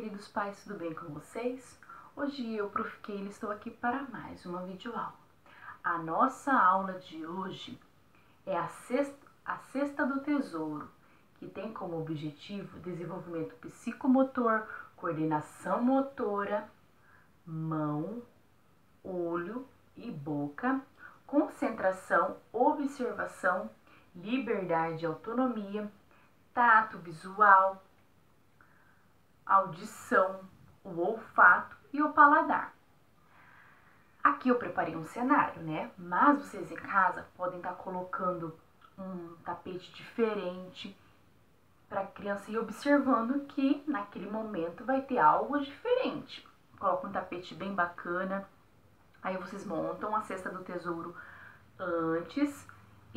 queridos pais, tudo bem com vocês? Hoje eu, Prof. Keila, estou aqui para mais uma videoaula. A nossa aula de hoje é a cesta, a cesta do tesouro, que tem como objetivo desenvolvimento psicomotor, coordenação motora, mão, olho e boca, concentração, observação, liberdade e autonomia, tato visual, audição, o olfato e o paladar. Aqui eu preparei um cenário, né? Mas vocês em casa podem estar colocando um tapete diferente para a criança ir observando que naquele momento vai ter algo diferente. Coloca um tapete bem bacana. Aí vocês montam a cesta do tesouro antes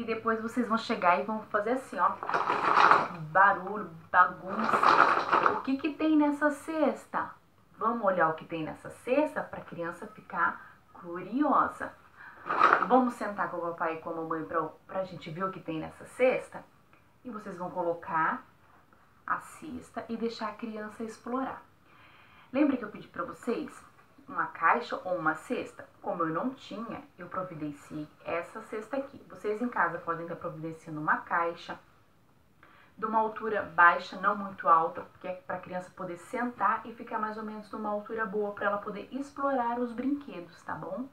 e depois vocês vão chegar e vão fazer assim, ó. Barulho, bagunça. O que que tem nessa cesta? Vamos olhar o que tem nessa cesta para a criança ficar curiosa. Vamos sentar com o papai e com a mamãe para a gente ver o que tem nessa cesta? E vocês vão colocar a cesta e deixar a criança explorar. Lembra que eu pedi para vocês uma caixa ou uma cesta. Como eu não tinha, eu providenciei essa cesta aqui. Vocês em casa podem estar providenciando uma caixa de uma altura baixa, não muito alta, porque é para a criança poder sentar e ficar mais ou menos numa altura boa para ela poder explorar os brinquedos, tá bom?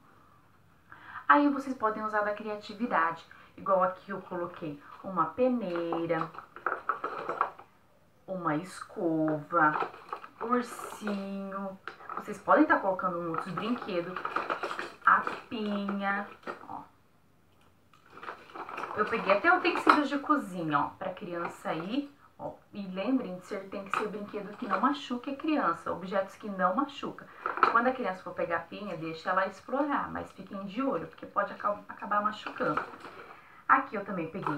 Aí vocês podem usar da criatividade, igual aqui eu coloquei uma peneira, uma escova, ursinho, vocês podem estar tá colocando outros brinquedos. A pinha, ó. Eu peguei até utensílios de cozinha, ó, pra criança ir. Ó, e lembrem, tem que ser brinquedo que não machuque a criança, objetos que não machucam. Quando a criança for pegar a pinha, deixa ela explorar, mas fiquem de olho, porque pode acabar machucando. Aqui eu também peguei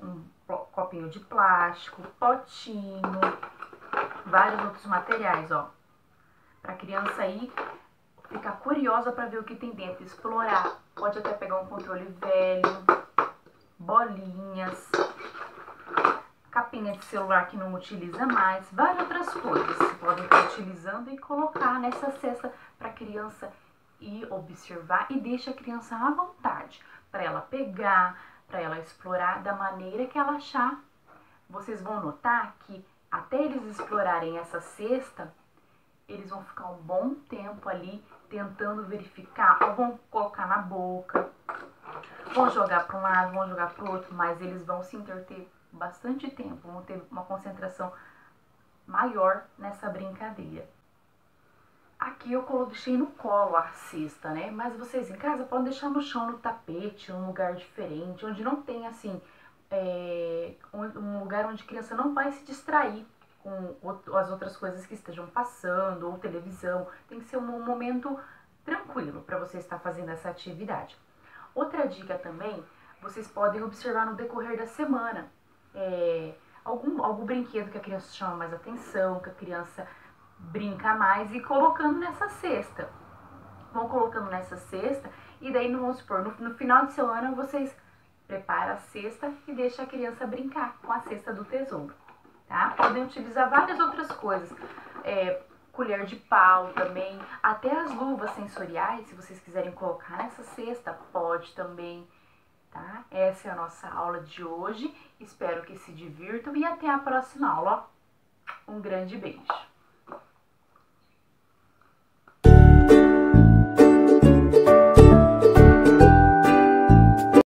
um copinho de plástico, potinho, vários outros materiais, ó. Pra criança aí ficar curiosa para ver o que tem dentro, explorar. Pode até pegar um controle velho, bolinhas, capinha de celular que não utiliza mais, várias outras coisas. Você pode estar utilizando e colocar nessa cesta para a criança ir observar e deixa a criança à vontade para ela pegar, para ela explorar da maneira que ela achar. Vocês vão notar que até eles explorarem essa cesta, eles vão ficar um bom tempo ali tentando verificar, ou vão colocar na boca, vão jogar para um lado, vão jogar para o outro, mas eles vão se interter bastante tempo, vão ter uma concentração maior nessa brincadeira. Aqui eu deixei no colo a cesta, né? Mas vocês em casa podem deixar no chão, no tapete, um lugar diferente, onde não tem assim é, um lugar onde a criança não vai se distrair com as outras coisas que estejam passando, ou televisão. Tem que ser um momento tranquilo para você estar fazendo essa atividade. Outra dica também, vocês podem observar no decorrer da semana é, algum, algum brinquedo que a criança chama mais atenção, que a criança brinca mais e colocando nessa cesta. Vão colocando nessa cesta e daí, vamos supor, no, no final de semana vocês prepara a cesta e deixa a criança brincar com a cesta do tesouro, tá? Podem utilizar várias outras coisas, é, colher de pau também, até as luvas sensoriais, se vocês quiserem colocar nessa cesta, pode também, tá? Essa é a nossa aula de hoje, espero que se divirtam e até a próxima aula. Um grande beijo!